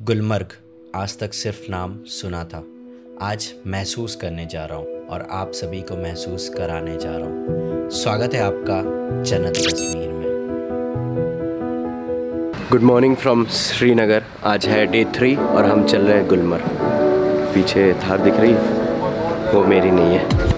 गुलमर्ग आज तक सिर्फ़ नाम सुना था। आज महसूस करने जा रहा हूँ और आप सभी को महसूस कराने जा रहा हूँ। स्वागत है आपका जन्नत कश्मीर में। गुड मॉर्निंग फ्रॉम श्रीनगर आज है डे थ्री और हम चल रहे हैं गुलमर्ग। पीछे थार दिख रही वो मेरी नहीं है।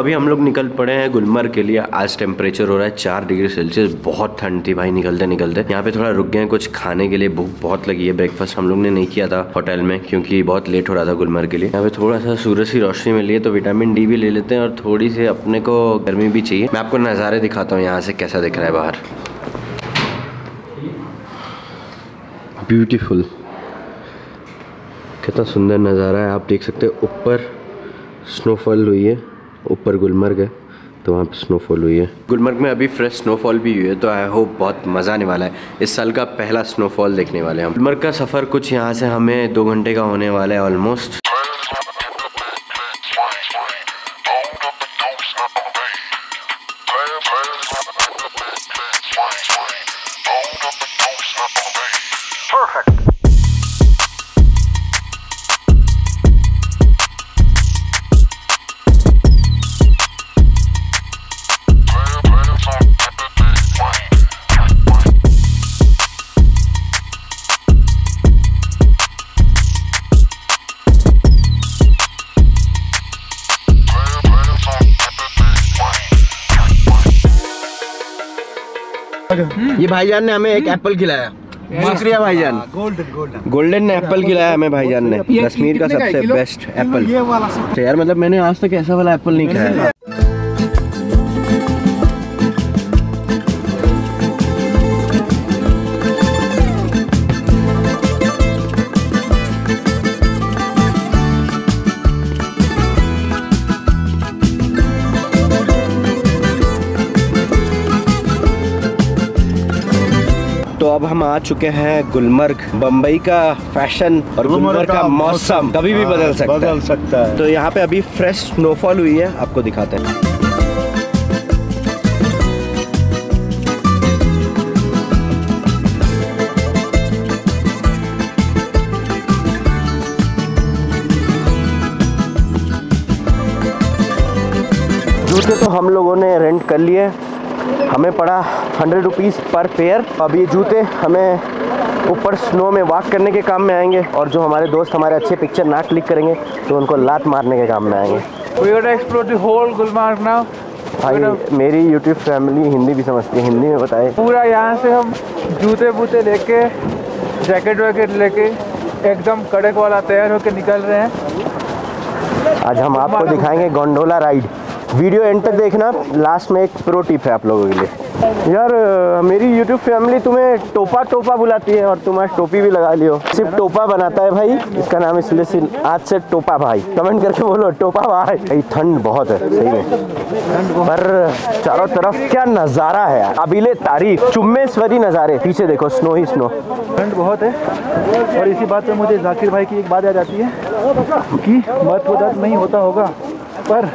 अभी हम लोग निकल पड़े हैं गुलमर्ग के लिए। आज टेम्परेचर हो रहा है चार डिग्री सेल्सियस बहुत ठंड थी भाई, निकलते निकलते। यहाँ पे थोड़ा रुक गए कुछ खाने के लिए भूख बहुत लगी है। ब्रेकफास्ट हम लोग ने नहीं किया था होटल में, क्योंकि बहुत लेट हो रहा था गुलमर्ग के लिए। यहाँ पे थोड़ा सा सूरज की रोशनी मिली है तो विटामिन डी भी ले लेते हैं और थोड़ी सी अपने को गर्मी भी चाहिए। मैं आपको नज़ारे दिखाता हूँ यहाँ से कैसा दिख रहा है बाहर। ब्यूटीफुल कितना सुंदर नज़ारा है, आप देख सकते हैं। ऊपर स्नोफॉल हुई है। ऊपर गुलमर्ग है तो वहाँ पर स्नोफॉल हुई है। गुलमर्ग में अभी फ्रेश स्नोफॉल भी हुई है तो आई होप बहुत मज़ा आने वाला है। इस साल का पहला स्नोफॉल देखने वाले हैं गुलमर्ग का सफ़र कुछ यहाँ से हमें दो घंटे का होने वाला है ऑलमोस्ट ये भाईजान ने हमें एक एप्पल खिलाया। शुक्रिया भाईजान। Golden golden. गोल्डन एप्पल खिलाया हमें भाईजान ने। कश्मीर का सबसे बेस्ट एप्पल सब तो यार मतलब मैंने आज तक ऐसा वाला एप्पल नहीं खाया। अब हम आ चुके हैं गुलमर्ग बम्बई का फ़ैशन और गुलमर्ग का मौसम कभी भी बदल सकता बदल सकता है। तो यहाँ पे अभी फ्रेश स्नोफॉल हुई है आपको दिखाते हैं। जूते तो हम लोगों ने रेंट कर लिए। हमें पड़ा हंड्रेड रुपीज़ पर पेयर। अब ये जूते हमें ऊपर स्नो में वॉक करने के काम में आएँगे और जो हमारे दोस्त हमारे अच्छे पिक्चर ना क्लिक करेंगे तो उनको लात मारने के काम में आएँगे। We gotta explore the whole Gulmarg now. भाई मेरी यूट्यूब फैमिली हिंदी भी समझती है हिंदी में बताए। पूरा यहाँ से हम जूते बूते लेके जैकेट वैकेट लेके एकदम कड़क वाला तैयार होके निकल रहे हैं। आज हम आपको दिखाएँगे गोंडोला राइड वीडियो एंड तक देखना लास्ट में एक प्रो टिप है आप लोगों के लिए। यार मेरी यूट्यूब फैमिली तुम्हें टोपा टोपा बुलाती है और तुम आज टोपी भी लगा लियो। सिर्फ़ टोपा बनाता है भाई, इसका नाम इसलिए आज से टोपा भाई। कमेंट करके बोलो, टोपा भाई। ठंड बहुत है, सही में। पर चारों तरफ़ क्या नज़ारा है अबीले तारीफ़ चुम्मेश्वरी नज़ारे। पीछे देखो स्नो ही स्नो ठंड बहुत है। और इसी बात पे मुझे जाकिर भाई की एक बात याद आती है कि मत नहीं होता होगा, पर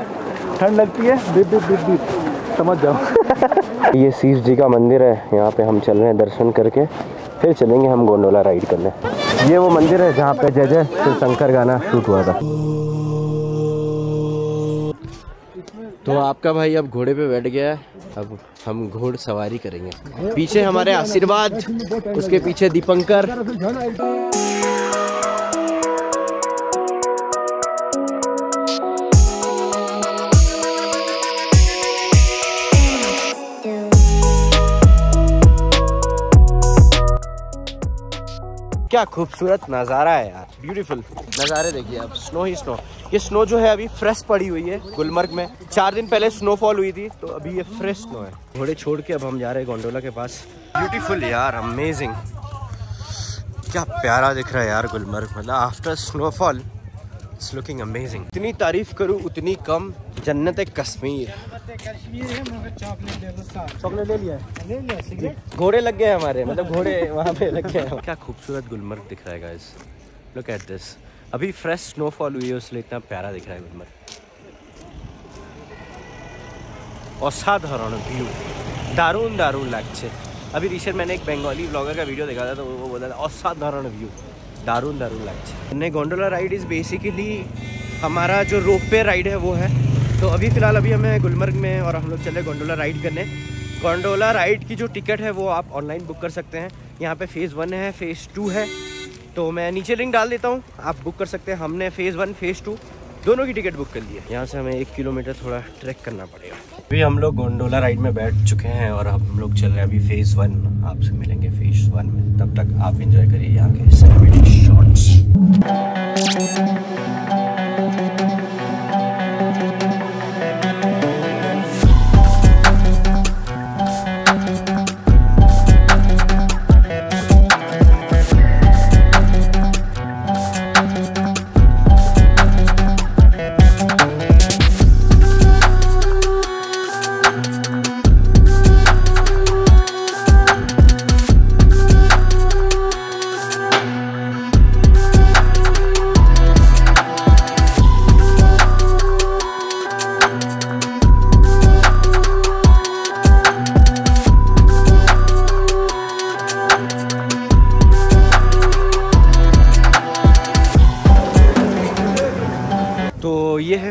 ठंड लगती है। Beep beep beep beep. समझ जाओ। ये शीश जी का मंदिर है। यहाँ पे हम चल रहे हैं दर्शन करके। फिर चलेंगे हम गोंडोला राइड करने। ये वो मंदिर है जहाँ पे जय जय शिव शंकर गाना शूट हुआ था। तो आपका भाई अब घोड़े पे बैठ गया है। अब हम घोड़ सवारी करेंगे। पीछे हमारे आशीर्वाद उसके पीछे दीपंकर। क्या खूबसूरत नज़ारा है यार ब्यूटीफुल नज़ारे देखिए आप स्नो ही स्नो ये स्नो जो है अभी फ्रेश पड़ी हुई है गुलमर्ग में। चार दिन पहले स्नोफॉल हुई थी तो अभी ये फ्रेश स्नो है। घोड़े छोड़ के अब हम जा रहे हैं गोंडोला के पास। ब्यूटीफुल यार अमेजिंग क्या प्यारा दिख रहा है यार गुलमर्ग मतलब after snowfall it's looking amazing इतनी तारीफ़ करूँ उतनी कम। जन्नत कश्मीर। चॉकलेट ले लिया ले लिया घोड़े लग गए हमारे मतलब घोड़े वहाँ पे लग गए। क्या खूबसूरत गुलमर्ग दिख रहा है गाइस लुक एट दिस अभी फ्रेश स्नोफॉल हुई है उसलिए इतना प्यारा दिख रहा है गुलमर्ग। असाधारण व्यू दारून दारून लागছে अभी रिसेंट मैंने एक बंगाली ब्लॉगर का वीडियो देखा था तो वो बोला था असाधारण व्यू दारुण दारून लगছে नहीं गोंडोला राइड इज़ बेसिकली हमारा जो रोप पे राइड है वो है। तो अभी फ़िलहाल अभी हमें गुलमर्ग में और हम लोग चले गोंडोला राइड करने। गोंडोला राइड की जो टिकट है वो आप ऑनलाइन बुक कर सकते हैं। यहाँ पे फ़ेज़ वन है फ़ेज़ टू है। तो मैं नीचे लिंक डाल देता हूँ। आप बुक कर सकते हैं। हमने फ़ेज़ वन फ़ेज़ टू दोनों की टिकट बुक कर लिया यहाँ से हमें एक किलोमीटर थोड़ा ट्रैक करना पड़ेगा। अभी हम लोग गोंडोला राइड में बैठ चुके हैं और हम लोग चल रहे हैं अभी फ़ेज़ वन आपसे मिलेंगे फ़ेज़ वन में। तब तक आप इंजॉय करिए यहाँ के celebrity shots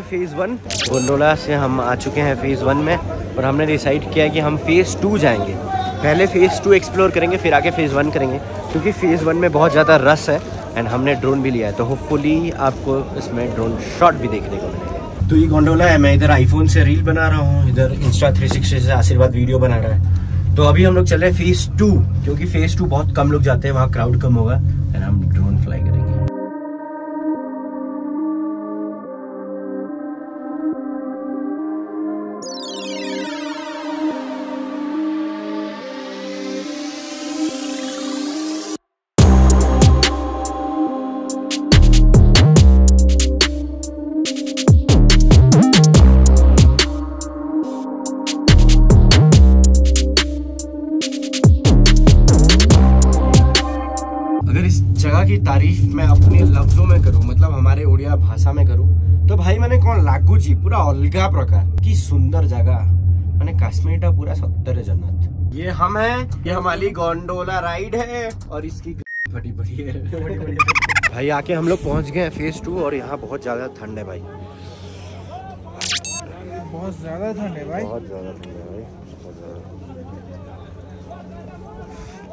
phase one gondola से हम आ चुके हैं फ़ेज़ वन में और हमने डिसाइड किया कि हम फ़ेज़ टू जाएँगे। पहले फ़ेज़ टू एक्सप्लोर करेंगे, फिर आके फ़ेज़ वन करेंगे, क्योंकि फ़ेज़ वन में बहुत ज़्यादा रस है एंड हमने ड्रोन भी लिया है। तो होपफुली आपको इसमें ड्रोन शॉट भी देखने को मिलेगा। तो ये गोंडोला है, मैं इधर आईफोन से रील बना रहा हूँ, इधर इंस्टा 360 से आशीर्वाद वीडियो बना रहा है। तो अभी हम लोग चल रहे हैं फ़ेज़ टू क्योंकि फ़ेज़ टू बहुत कम लोग जाते हैं, वहाँ क्राउड कम होगा एंड हम ड्रोन फ्लाई अपने लफ्जों में करूँ मतलब हमारे उड़िया भाषा में करूँ तो भाई मैंने कौन लाଗୁଛି पूरा अलगा प्रकार। की सुंदर जगह। मैंने कश्मीर का पूरा सत्तर जन्नत। ये हम हैं ये हमारी गोंडोला राइड है और इसकी बड़ी बड़ी है। भाई आके हम लोग पहुँच गए हैं फ़ेज़ टू और यहाँ बहुत ज़्यादा ठंड है भाई। बहुत ज़्यादा ठंड है भाई। बहुत ज़्यादा ठंड है भाई बहुत ज़्यादा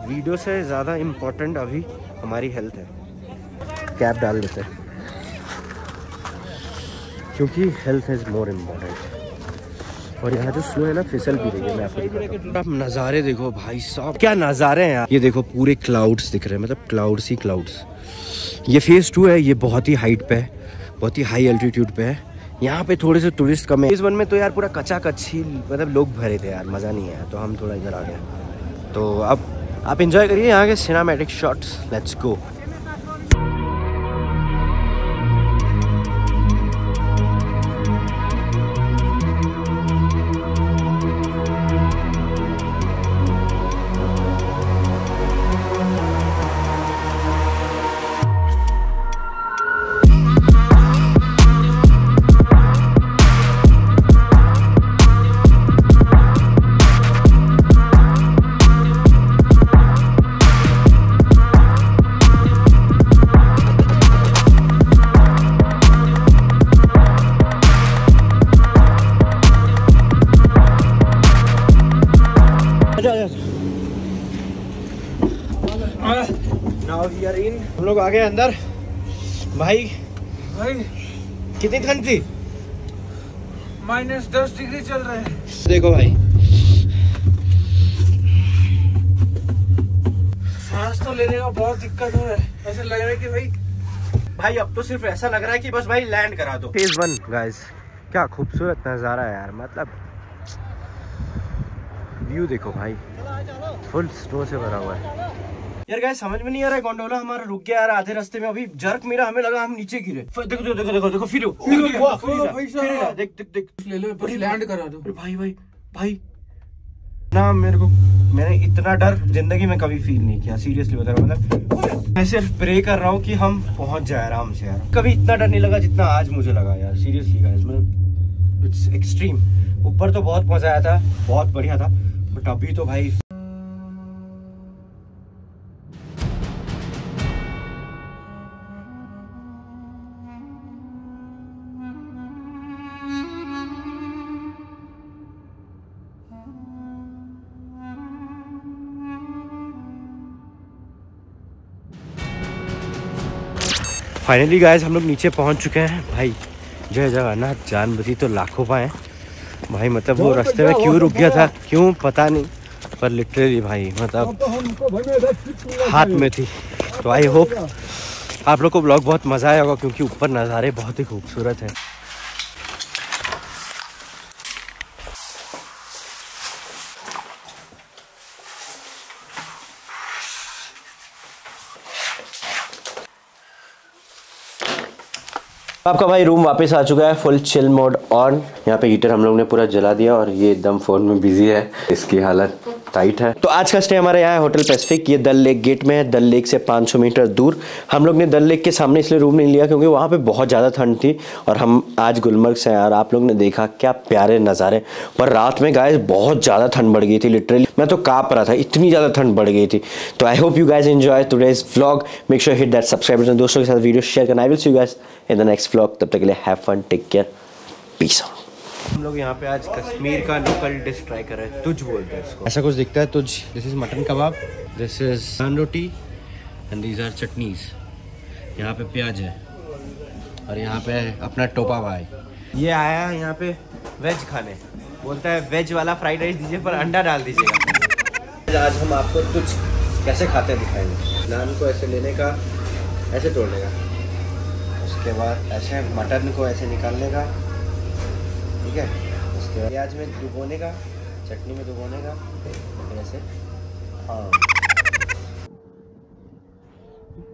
वीडियो से ज़्यादा इम्पोर्टेंट अभी हमारी हेल्थ है। कैप डाल देते हैं। क्योंकि हेल्थ इज़ मोर इम्पोर्टेंट और यहाँ जो स्नो है ना, फिसल भी रही है, मैं आपको आप नज़ारे देखो भाई साहब, क्या नज़ारे हैं यार। ये देखो, पूरे क्लाउड्स दिख रहे हैं मतलब क्लाउड्स ही क्लाउड्स ये फ़ेज़ टू है, ये बहुत ही हाइट पे है, बहुत ही हाई एल्टीट्यूड पे है। यहाँ पे थोड़े से टूरिस्ट कम है। फ़ेज़ वन में तो यार पूरा कच्चा कच्ची मतलब लोग भरे थे यार, मज़ा नहीं आया। तो हम थोड़ा इधर आ गए। तो अब आप इंजॉय करिए यहाँ के सिनेमैटिक शॉट्स लेट्स गो हम लोग आ गए अंदर। भाई भाई कितनी ठंड थी? माइनस दस डिग्री चल रहे हैं। देखो भाई। सांस तो लेने का बहुत दिक्कत हो रहा है। ऐसे लग रहा है कि भाई भाई अब तो सिर्फ़ ऐसा लग रहा है कि बस भाई लैंड करा दो। फ़ेज़ वन गाइस क्या खूबसूरत नज़ारा है यार मतलब व्यू देखो भाई। फुल स्नो से भरा हुआ है। यार गाइस समझ में नहीं आ रहा है गोंडोला हमारा रुक गया यार आधे रास्ते में अभी जर्क मेरा हमें लगा हम नीचे गिरे। देखो देखो देखो देखो देखो फिर देख देख देख। ले लो लैंड करा दो। भाई भाई भाई ना मेरे को मैंने इतना डर ज़िंदगी में कभी फील नहीं किया सीरियसली बता रहा हूँ मतलब मैं सिर्फ़ प्रे कर रहा हूँ कि हम पहुँच जाए आराम से यार। कभी इतना डर नहीं लगा जितना आज मुझे लगा यार सीरियसली गाइस मतलब इट्स एक्सट्रीम ऊपर तो बहुत मज़ा आया था बहुत बढ़िया था बट अभी तो भाई फाइनली गाइज़ हम लोग नीचे पहुँच चुके हैं। भाई जय जगन्नाथ जान बची तो लाखों पाए भाई मतलब वो रास्ते में क्यों रुक गया था? क्यों? पता नहीं। पर लिटरली भाई मतलब हाथ में थी। तो आई होप आप लोग को ब्लॉग बहुत मज़ा आया होगा क्योंकि ऊपर नज़ारे बहुत ही खूबसूरत हैं। आपका भाई रूम वापस आ चुका है फुल चिल मोड ऑन यहाँ पे हीटर हम लोग ने पूरा जला दिया और ये एकदम फ़ोन में बिज़ी है। इसकी हालत टाइट है। तो आज का स्टे हमारे यहाँ है होटल पैसिफिक ये दल लेक गेट में है। दल लेक से 500 मीटर दूर। हम लोग ने दल लेक के सामने इसलिए रूम नहीं लिया क्योंकि वहाँ पे बहुत ज़्यादा ठंड थी और हम आज गुलमर्ग से और आप लोग ने देखा क्या प्यारे नज़ारे। पर रात में गाय बहुत ज़्यादा ठंड बढ़ गई थी लिटरली मैं तो काँप रहा था, इतनी ज़्यादा ठंड बढ़ गई थी। तो I hope you guys enjoy today's vlog make sure hit that subscribe दोस्तों के साथ वीडियो शेयर करना। I will see you guys in the next vlog तब तक के लिए have fun take care peace out हम लोग यहाँ पे आज कश्मीर का लोकल डिश ट्राई कर रहे हैं। तुझ बोलते हैं इसको। ऐसा कुछ दिखता है तुझ। This is mutton kebab this is naan roti and these are chutneys यहाँ पे प्याज है और यहाँ पे अपना टोपा भाई। ये आया है यहाँ पे वेज खाने। बोलता है वेज वाला फ्राइड राइस दीजिए पर अंडा डाल दीजिएगा आज हम आपको तुझ कैसे खाते दिखाएँगे? नान को ऐसे लेने का ऐसे तोड़ने का। उसके बाद ऐसे मटन को ऐसे निकालने का। ठीक है? उसके बाद प्याज में डुबोने का चटनी में डुबोने का ऐसे। हाँ।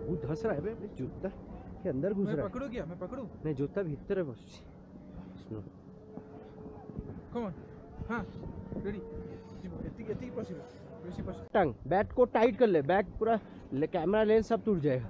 वो धस रहा है बे जूता के अंदर घुस रहा है। पकड़ू क्या? मैं पकड़ू? नहीं जूता भीतर है बस। सुनो। कम ऑन हाँ रेडी पॉसिबल बेसी पॉसिबल टंग बैट को टाइट कर ले। बैक पूरा कैमरा लेंस सब टूट जाएगा।